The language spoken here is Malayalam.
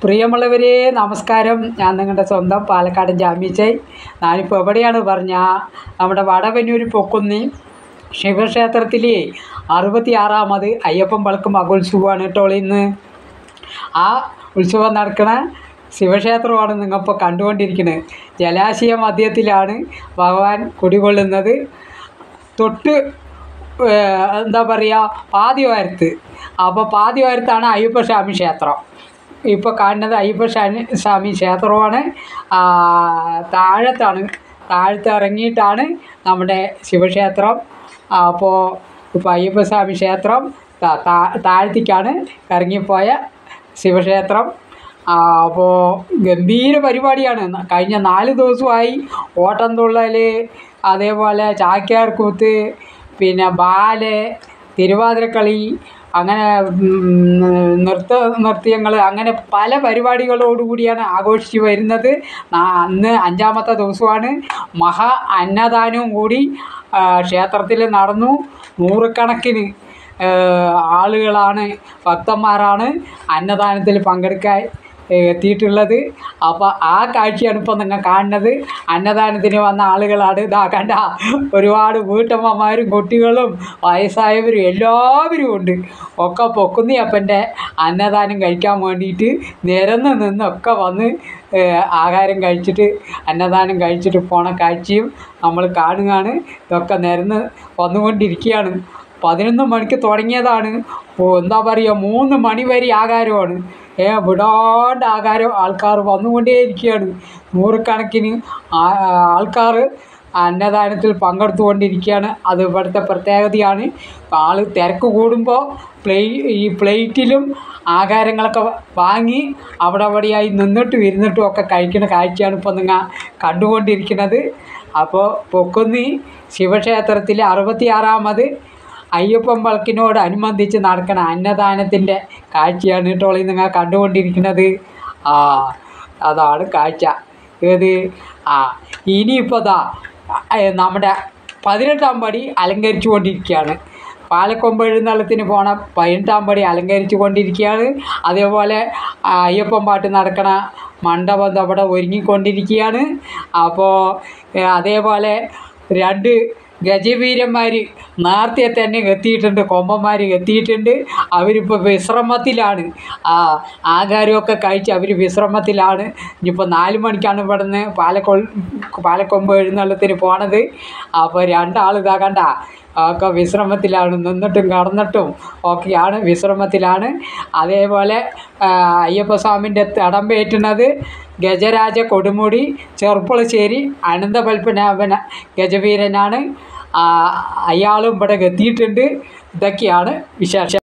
പ്രിയമുള്ളവരെ നമസ്കാരം. ഞാൻ നിങ്ങളുടെ സ്വന്തം പാലക്കാടൻ ജാമ്യച്ചൈ ഞാനിപ്പോൾ എവിടെയാണ് പറഞ്ഞാൽ നമ്മുടെ വടവന്നൂർ പൊക്കുന്നി ശിവക്ഷേത്രത്തിലെ അറുപത്തി ആറാമത് അയ്യപ്പൻ പളക്ക് മഹോത്സവമാണ് കേട്ടോ ഇന്ന്. ആ ഉത്സവം നടക്കണ ശിവക്ഷേത്രമാണ് നിങ്ങളിപ്പോൾ കണ്ടുകൊണ്ടിരിക്കുന്നത് ജലാശയ മധ്യത്തിലാണ് ഭഗവാൻ കുടികൊള്ളുന്നത്. തൊട്ട് എന്താ പറയുക പാതിവാരത്ത്. അപ്പോൾ പാതിവാരത്താണ് അയ്യപ്പസ്വാമി ക്ഷേത്രം. ഇപ്പോൾ കാണുന്നത് അയ്യപ്പ സ്വാമി ക്ഷേത്രമാണ്. താഴത്താണ്. താഴത്ത് ഇറങ്ങിയിട്ടാണ് നമ്മുടെ ശിവക്ഷേത്രം. അപ്പോൾ ഇപ്പോൾ അയ്യപ്പസ്വാമി ക്ഷേത്രം താഴ്ത്തിക്കാണ് ഇറങ്ങിപ്പോയ ശിവക്ഷേത്രം. അപ്പോൾ ഗംഭീര പരിപാടിയാണ്. കഴിഞ്ഞ നാല് ദിവസമായി ഓട്ടം തുള്ളൽ അതേപോലെ ചാക്യാർ കൂത്ത് പിന്നെ ബാൽ തിരുവാതിരക്കളി അങ്ങനെ നൃത്ത നൃത്യങ്ങൾ അങ്ങനെ പല പരിപാടികളോടുകൂടിയാണ് ആഘോഷിച്ച് വരുന്നത്. അന്ന് അഞ്ചാമത്തെ ദിവസമാണ്. മഹാ അന്നദാനവും കൂടി ക്ഷേത്രത്തിൽ നടന്നു. നൂറുകണക്കിന് ആളുകളാണ് ഭക്തന്മാരാണ് അന്നദാനത്തിൽ പങ്കെടുക്കാൻ എത്തിയിട്ടുള്ളത്. അപ്പോൾ ആ കാഴ്ചയാണ് ഇപ്പോൾ നിങ്ങൾ കാണുന്നത്. അന്നദാനത്തിന് വന്ന ആളുകളാണ്. ഇതാ കണ്ട ഒരുപാട് വീട്ടമ്മമാരും കുട്ടികളും വയസ്സായവരും എല്ലാവരും ഉണ്ട്. ഒക്കെ പൊക്കുന്നിയപ്പന്റെ അന്നദാനം കഴിക്കാൻ വേണ്ടിയിട്ട് നിരന്ന് നിന്നൊക്കെ വന്ന് ആഹാരം കഴിച്ചിട്ട് അന്നദാനം കഴിച്ചിട്ട് പോണ കാഴ്ചയും നമ്മൾ കാണുകയാണ്. ഇതൊക്കെ നിരന്ന് വന്നുകൊണ്ടിരിക്കുകയാണ്. പതിനൊന്ന് മണിക്ക് തുടങ്ങിയതാണ്. എന്താ പറയുക മൂന്ന് മണി വരെ ആകാരമാണ്. ഏ വിടാണ്ട് ആകാരം ആൾക്കാർ വന്നുകൊണ്ടേയിരിക്കുകയാണ്. നൂറുകണക്കിന് ആൾക്കാർ അന്നദാനത്തിൽ പങ്കെടുത്തുകൊണ്ടിരിക്കുകയാണ്. അത് ഇവിടുത്തെ പ്രത്യേകതയാണ്. ആൾ തിരക്ക് കൂടുമ്പോൾ പ്ലേ ഈ പ്ലേറ്റിലും ആഹാരങ്ങളൊക്കെ വാങ്ങി അവിടെ അവിടെയായി നിന്നിട്ടും ഇരുന്നിട്ടും ഒക്കെ കഴിക്കുന്ന കാഴ്ചയാണ് ഇപ്പോൾ നിങ്ങൾ കണ്ടുകൊണ്ടിരിക്കുന്നത്. അപ്പോൾ പൊക്കുന്നി ശിവക്ഷേത്രത്തിലെ അറുപത്തിയാറാമത് അയ്യപ്പൻ വിളക്കിനോട് അനുബന്ധിച്ച് നടക്കുന്ന അന്നദാനത്തിന്റെ കാഴ്ചയാണ് കേട്ടോ ഈ നിങ്ങൾ കണ്ടുകൊണ്ടിരിക്കുന്നത്. ആ അതാണ് കാഴ്ച. ഏത്? ആ ഇനിയിപ്പോൾ ദാ നമ്മുടെ പതിനെട്ടാം പടി അലങ്കരിച്ചു കൊണ്ടിരിക്കുകയാണ് പാലക്കൊമ്പ് എഴുന്നള്ളത്തിന് പോണ പതിനെട്ടാം പടി അലങ്കരിച്ചു കൊണ്ടിരിക്കുകയാണ് അതേപോലെ അയ്യപ്പൻ പാട്ട് നടക്കണ മണ്ഡപം അവിടെ ഒരുങ്ങിക്കൊണ്ടിരിക്കുകയാണ്. അപ്പോൾ അതേപോലെ രണ്ട് ഗജവീരന്മാർ നേരത്തെ തന്നെ എത്തിയിട്ടുണ്ട് കൊമ്പന്മാർ എത്തിയിട്ടുണ്ട്. അവരിപ്പോൾ വിശ്രമത്തിലാണ്. ആ ആഹാരമൊക്കെ കഴിച്ച് അവർ വിശ്രമത്തിലാണ്. ഇനിയിപ്പോൾ നാല് മണിക്കാണ് ഇവിടുന്ന് പാലക്കൊ പാലക്കൊമ്പ് എഴുന്നള്ളത്തിന് പോണത്. അപ്പോൾ രണ്ടാൾ ഇതാ കണ്ട ഒക്കെ വിശ്രമത്തിലാണ് നിന്നിട്ടും കടന്നിട്ടും ഒക്കെയാണ് വിശ്രമത്തിലാണ്. അതേപോലെ അയ്യപ്പസ്വാമിന്റെ തടമ്പേറ്റുന്നത് ഗജരാജ കൊടുമുടി ചെറുപ്പളശ്ശേരി അനന്തപത്മനാഭന ഗജവീരനാണ്. അയാളും ഇവിടെ എത്തിയിട്ടുണ്ട്. ഇതൊക്കെയാണ് വിശേഷം